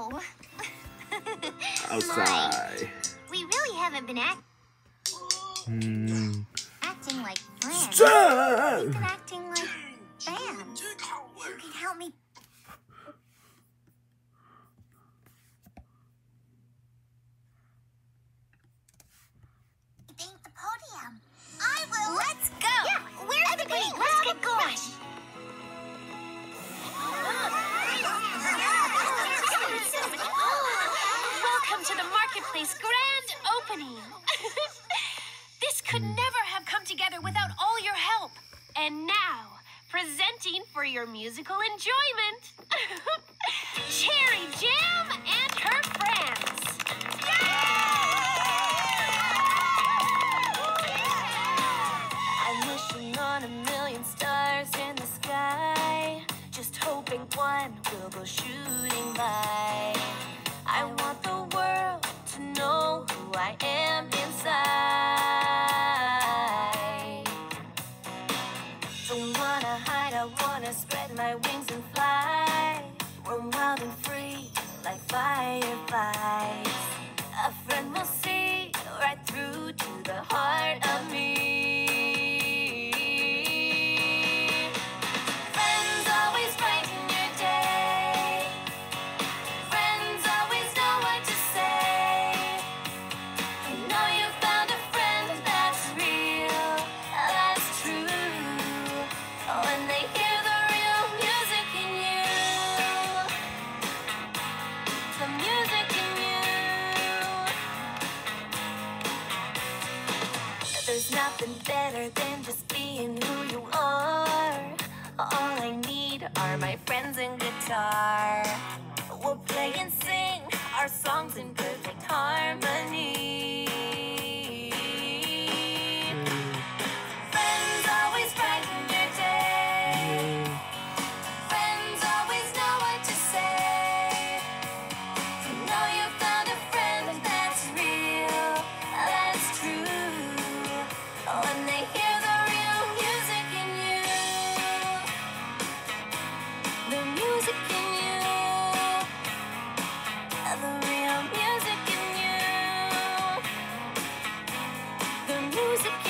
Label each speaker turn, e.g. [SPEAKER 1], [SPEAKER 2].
[SPEAKER 1] Oh.
[SPEAKER 2] Outside.
[SPEAKER 1] We really haven't been act
[SPEAKER 2] Hmm.
[SPEAKER 1] acting like friends.
[SPEAKER 2] Stop!
[SPEAKER 1] We've been acting like fans. You can help me.
[SPEAKER 3] this could hmm. never have come together without all your help. And now, presenting for your musical enjoyment, Cherry Jam and her friends.
[SPEAKER 4] I'm wishing on a million stars in the sky. Just hoping one will go shooting by. I want the world to know who I am Don't wanna hide, I wanna spread my wings and fly. Roam wild and free like fireflies. A friend will nothing better than just being who you are. All I need are my friends and guitar. We'll play and sing our songs in good music